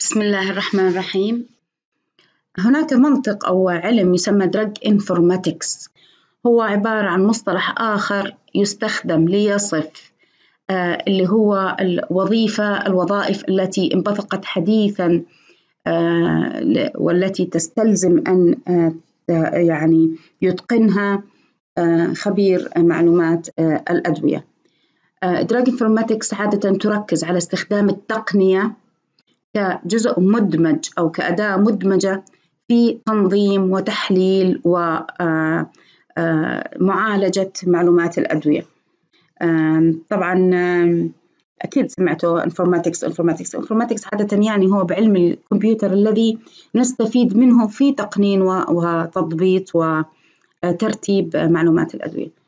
بسم الله الرحمن الرحيم هناك منطق أو علم يسمى Drug Informatics هو عبارة عن مصطلح آخر يستخدم ليصف آه، اللي هو الوظيفة الوظائف التي انبثقت حديثا آه، والتي تستلزم أن آه، يعني يتقنها خبير معلومات الأدوية. Drug Informatics عادة تركز على استخدام التقنية كجزء مدمج أو كأداة مدمجة في تنظيم وتحليل ومعالجة معلومات الأدوية. طبعا أكيد سمعتوا informatics informatics informatics عادة يعني هو بعلم الكمبيوتر الذي نستفيد منه في تقنين وتضبيط وترتيب معلومات الأدوية. آه،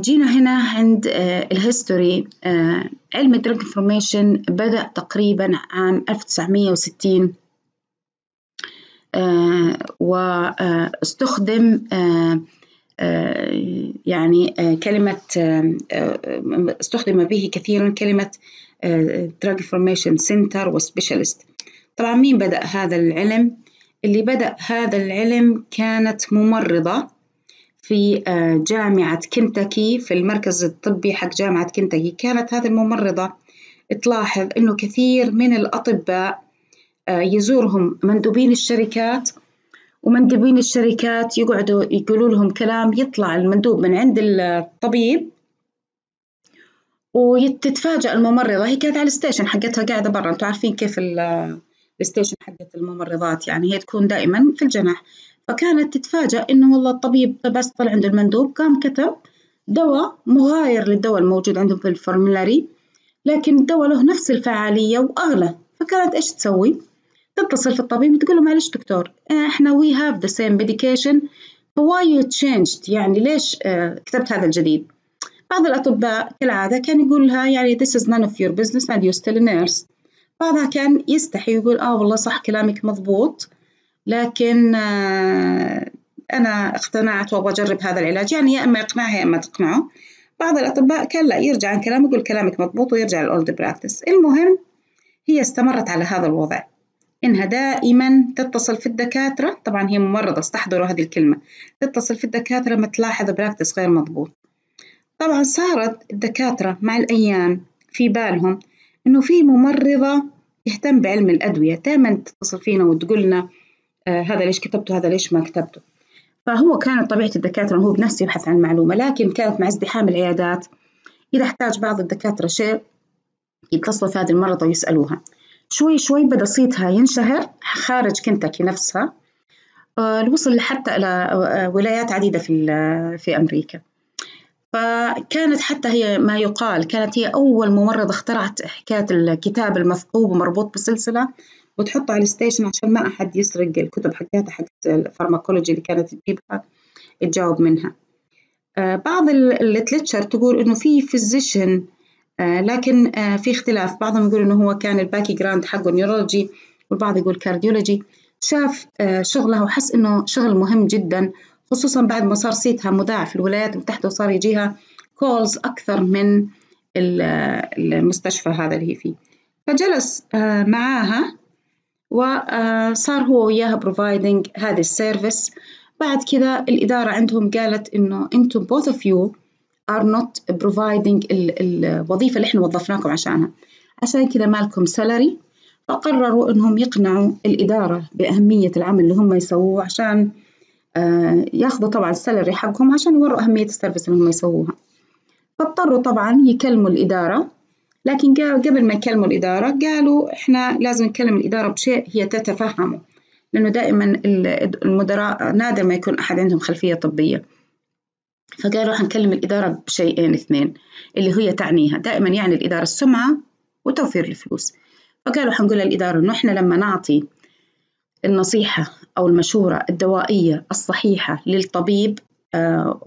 جينا هنا عند آه، ال history. آه، علم ال drug information بدأ تقريبا عام 1960 واستخدم يعني كلمة استخدم به كثيرا كلمة drug information center و specialist طبعا مين بدأ هذا العلم؟ اللي بدأ هذا العلم كانت ممرضة. في آه، جامعة كنتاكي في المركز الطبي حق جامعة كنتاكي كانت هذه الممرضة تلاحظ إنه كثير من الأطباء آه، يزورهم مندوبين الشركات ومندوبين الشركات يقعدوا يقولوا لهم كلام يطلع المندوب من عند الطبيب وتتفاجأ الممرضة. هي كانت على ال station حقتها قاعدة برا. أنتوا عارفين كيف ال station حقت الممرضات يعني هي تكون دائما في الجناح. فكانت تتفاجأ إنه والله الطبيب بس طلع عند المندوب قام كتب دواء مغاير للدواء الموجود عندهم في الفورمولاري لكن الدواء له نفس الفعالية وأغلى فكانت إيش تسوي؟ تتصل في الطبيب وتقول له معلش دكتور إحنا we have the same medication why you changed يعني ليش آه، كتبت هذا الجديد؟ بعض الأطباء كالعادة كان يقول لها يعني this is none of your business and you're still a nurse بعضها كان يستحي ويقول آه والله صح كلامك مضبوط لكن آه، أنا اقتنعت وأبغى أجرب هذا العلاج. يعني يا إما يقنعها يا إما تقنعه. بعض الأطباء كان لا يرجع عن كلامه يقول كلامك مضبوط ويرجع لل old practice المهم هي استمرت على هذا الوضع. إنها دائما تتصل في الدكاترة. طبعا هي ممرضة استحضروا هذه الكلمة. تتصل في الدكاترة لما تلاحظ practice غير مضبوط. طبعا صارت الدكاترة مع الأيام في بالهم إنه في ممرضة تهتم بعلم الأدوية. دائما تتصل فينا وتقول لنا آه، هذا ليش كتبته هذا ليش ما كتبته. فهو كانت طبيعة الدكاترة هو بنفسه يبحث عن معلومة لكن كانت مع ازدحام العيادات. إذا احتاج بعض الدكاترة شيء يتصلوا في هذه المرضى ويسألوها. شوي شوي بدأ صيتها ينشهر خارج كنتاكي نفسها. آه، وصل لحتى إلى آه، ولايات عديدة في في أمريكا. فكانت حتى هي ما يقال كانت هي أول ممرضة اخترعت حكاية الكتاب المثقوب ومربوط بسلسلة وتحطه على ال station عشان ما أحد يسرق الكتب حقتها حقت ال pharmacology اللي كانت تجيبها تجاوب منها. آه، بعض ال literature تقول إنه في physician آه، لكن آه، في اختلاف. بعضهم يقول إنه هو كان ال background حقه neurology والبعض يقول cardiology. شاف شغلها وحس إنه شغل مهم جدا خصوصا بعد ما صار صيتها مذاع في الولايات المتحدة وصار يجيها calls أكثر من المستشفى هذا اللي هي فيه. فجلس معاها وصار هو وياها providing هذه ال service. بعد كذا الإدارة عندهم قالت إنه أنتم both of you are not providing الوظيفة اللي إحنا وظفناكم عشانها. عشان كذا مالكم salary فقرروا إنهم يقنعوا الإدارة بأهمية العمل اللي هم يسووه عشان آه، ياخذوا طبعا ال salary حقهم عشان يوروا أهمية ال service اللي هم يسووها. فاضطروا طبعا يكلموا الإدارة. لكن قبل ما يكلموا الإدارة قالوا إحنا لازم نكلم الإدارة بشيء هي تتفهمه لأنه دائما المدراء نادر ما يكون أحد عندهم خلفية طبية. فقالوا حنكلم الإدارة بشيئين اثنين اللي هي تعنيها. دائما يعني الإدارة السمعة وتوفير الفلوس. فقالوا حنقول للإدارة إنه إحنا لما نعطي النصيحة أو المشورة الدوائية الصحيحة للطبيب آه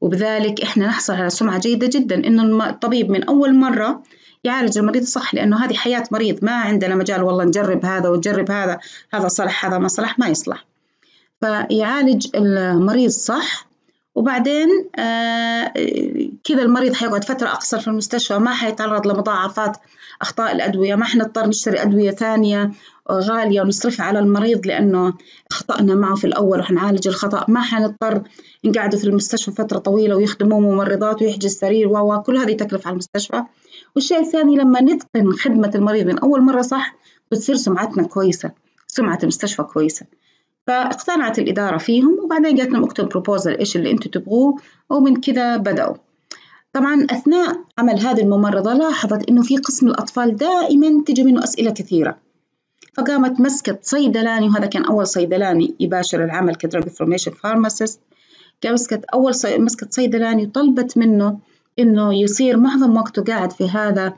وبذلك إحنا نحصل على سمعة جيدة جدا إنه الطبيب من أول مرة يعالج المريض صح لأنه هذه حياة مريض ما عندنا مجال والله نجرب هذا ونجرب هذا هذا صلح هذا ما صلح ما يصلح. فيعالج المريض صح وبعدين آه، كذا المريض حيقعد فترة أقصر في المستشفى ما حيتعرض لمضاعفات أخطاء الأدوية ما حنضطر نشتري أدوية ثانية غالية ونصرفها على المريض لأنه أخطأنا معه في الأول وحنعالج الخطأ. ما حنضطر نقعده في المستشفى فترة طويلة ويخدموه ممرضات ويحجز سرير و كل هذه تكلفة على المستشفى. والشيء الثاني لما نتقن خدمة المريض من أول مرة صح بتصير سمعتنا كويسة سمعة المستشفى كويسة. فاقتنعت الإدارة فيهم وبعدين قالت لهم اكتب بروبوزل إيش اللي أنتم تبغوه ومن كذا بدأوا. طبعا أثناء عمل هذه الممرضة لاحظت إنه في قسم الأطفال دائما تجي منه أسئلة كثيرة. فقامت مسكت صيدلاني وهذا كان أول صيدلاني يباشر العمل ك drug information pharmacist مسكت أول صي... مسكت صيدلاني وطلبت منه إنه يصير معظم وقته قاعد في هذا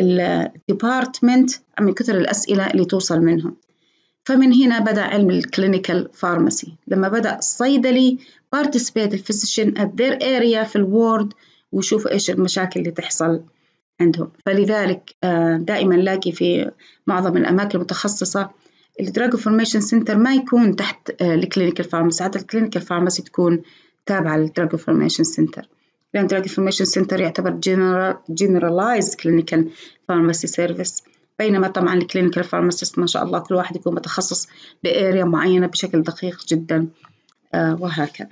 ال department من كثر الأسئلة اللي توصل منهم. فمن هنا بدأ علم ال clinical pharmacy لما بدأ الصيدلي participate ال physician at their area في ال ward ويشوفوا إيش المشاكل اللي تحصل عندهم. فلذلك آه، دائما نلاقي في معظم الأماكن المتخصصة ال drug information center ما يكون تحت ال clinical pharmacy حتى ال clinical pharmacy تكون تابعة لل drug information center لأن drug information center يعتبر generalized clinical pharmacy service بينما طبعا ال clinical pharmacist ما شاء الله كل واحد يكون متخصص ب area معينة بشكل دقيق جدا آه وهكذا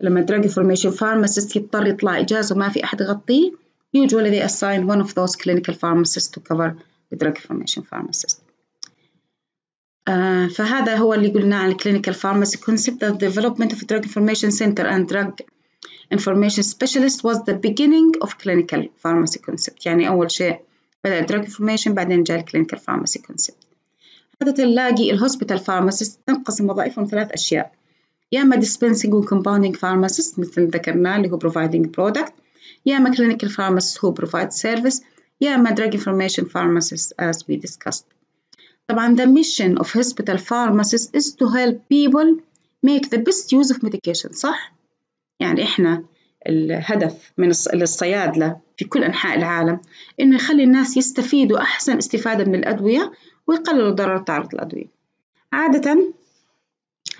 لما drug information pharmacist يضطر يطلع إجازة وما في أحد يغطيه usually they assign one of those clinical pharmacists to cover the drug information pharmacist. Uh, فهذا هو اللي قلنا عن clinical pharmacy concept the development of drug information center and drug information specialist was the beginning of clinical pharmacy concept يعني أول شيء بدأ drug information بعدين جاء clinical pharmacy concept عادة نلاقي الهوسبيتال pharmacist تنقسم وظائفهم ثلاث أشياء يا إما dispensing و compounding مثل ذكرناه اللي هو providing product يا إما clinical pharmacist who provide service يا إما drug information pharmacist as we discussed طبعا the mission of hospital pharmacist is to help people make the best use of medication صح؟ يعني إحنا الهدف من الصيادلة في كل أنحاء العالم إنه يخلي الناس يستفيدوا أحسن استفادة من الأدوية ويقللوا ضرر تعرض الأدوية. عادة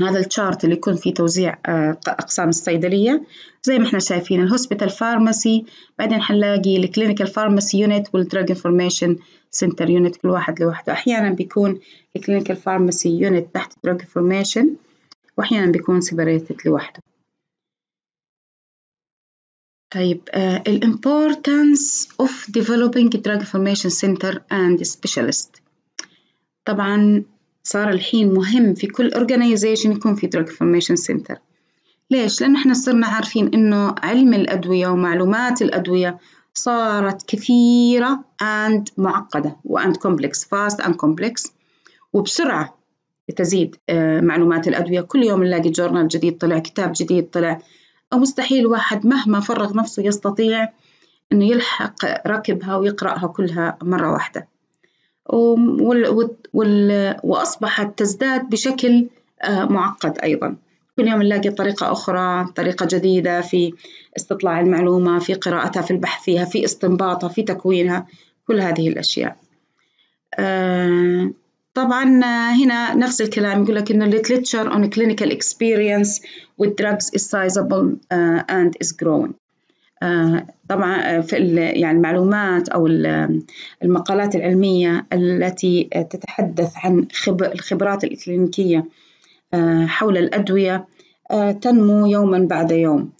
هذا ال chart اللي يكون فيه توزيع آه، أقسام الصيدلية زي ما إحنا شايفين ال hospital pharmacy بعدين حنلاقي ال clinical pharmacy unit وال drug information center unit كل واحد لوحده. أحيانا بيكون ال clinical pharmacy unit تحت drug information وأحيانا بيكون separated لوحده. طيب uh, importance of developing drug information center and specialist. طبعا صار الحين مهم في كل organization يكون في drug information center. ليش؟ لأن إحنا صرنا عارفين إنه علم الأدوية ومعلومات الأدوية صارت كثيرة and معقدة و and complex fast and complex. وبسرعة تزيد آه، معلومات الأدوية. كل يوم نلاقي جورنال جديد طلع كتاب جديد طلع. مستحيل واحد مهما فرغ نفسه يستطيع إنه يلحق ركبها ويقرأها كلها مرة واحدة. وال وال وأصبحت تزداد بشكل آه، معقد أيضا. كل يوم نلاقي طريقة أخرى طريقة جديدة في استطلاع المعلومة في قراءتها في البحث فيها في استنباطها في تكوينها كل هذه الأشياء. آه، طبعا هنا نفس الكلام يقول لك إنه literature on clinical experience with drugs is sizable uh, and is growing. uh, طبعا في يعني المعلومات أو المقالات العلمية التي تتحدث عن الخبرات الإكلينيكية حول الأدوية تنمو يوما بعد يوم.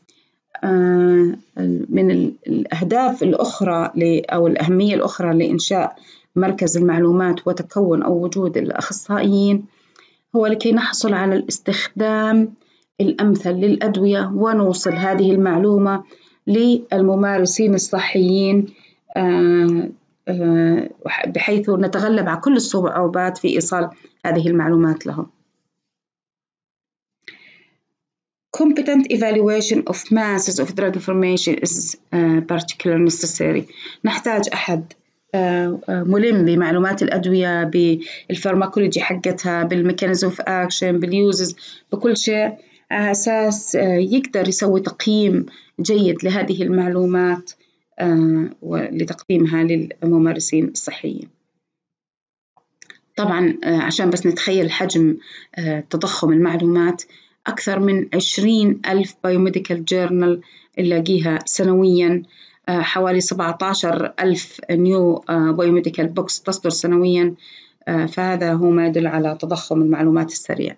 من الأهداف الأخرى أو الأهمية الأخرى لإنشاء مركز المعلومات وتكون أو وجود الأخصائيين هو لكي نحصل على الاستخدام الأمثل للأدوية ونوصل هذه المعلومة للممارسين الصحيين آه، آه، بحيث نتغلب على كل الصعوبات في إيصال هذه المعلومات لهم. Competent evaluation of masses of drug information is uh, particularly necessary. نحتاج أحد ملم بمعلومات الأدوية بال pharmacology حقتها بال mechanism of action بال uses بكل شيء على أساس آه، يقدر يسوي تقييم جيد لهذه المعلومات آه، لتقديمها للممارسين الصحيين. طبعا آه، عشان بس نتخيل حجم تضخم المعلومات أكثر من عشرين ألف biomedical journal نلاقيها سنوياً. حوالي سبعة عشر ألف new biomedical books تصدر سنوياً فهذا هو ما يدل على تضخم المعلومات السريع.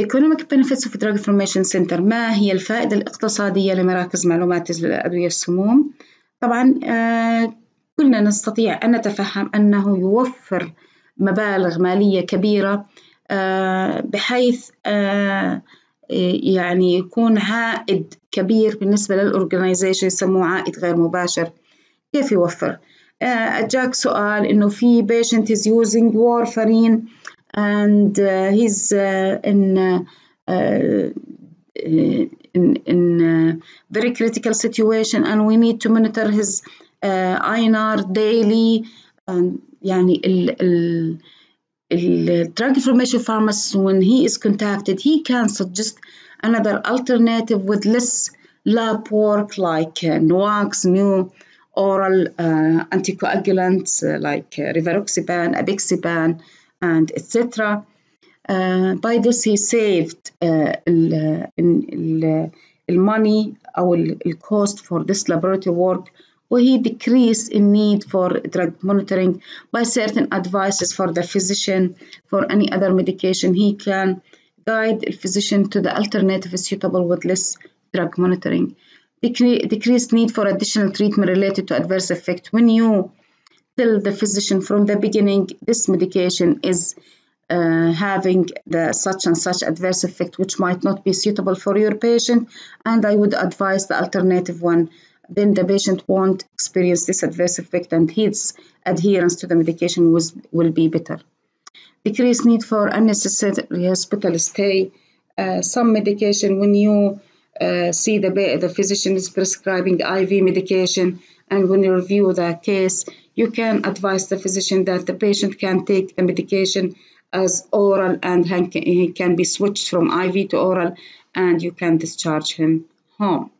Economic benefits of drug information center ما هي الفائدة الاقتصادية لمراكز معلومات الأدوية السموم؟ طبعاً كلنا نستطيع أن نتفهم أنه يوفر مبالغ مالية كبيرة بحيث يعني يكون عائد كبير بالنسبة للأورجنايزيشن يسموه عائد غير مباشر كيف يوفر؟ أجاك سؤال إنه في patient is using warfarin and he's in in in very critical situation and we need to monitor his INR daily يعني ال ال drug information pharmacist when he is contacted he can suggest another alternative with less lab work like uh, NOACs, new oral uh, anticoagulants uh, like uh, rivaroxaban, apixaban, and etc. Uh, by this he saved uh, the money or the cost for this laboratory work وهي decrease in need for drug monitoring by certain advices for the physician for any other medication he can guide the physician to the alternative suitable with less drug monitoring decreased need for additional treatment related to adverse effect when you tell the physician from the beginning this medication is uh, having the such and such adverse effect which might not be suitable for your patient and I would advise the alternative one then the patient won't experience this adverse effect and his adherence to the medication was, will be better. Decreased need for unnecessary hospital stay. Uh, some medication, when you uh, see the, the physician is prescribing IV medication and when you review the case, you can advise the physician that the patient can take the medication as oral and he can be switched from IV to oral and you can discharge him home.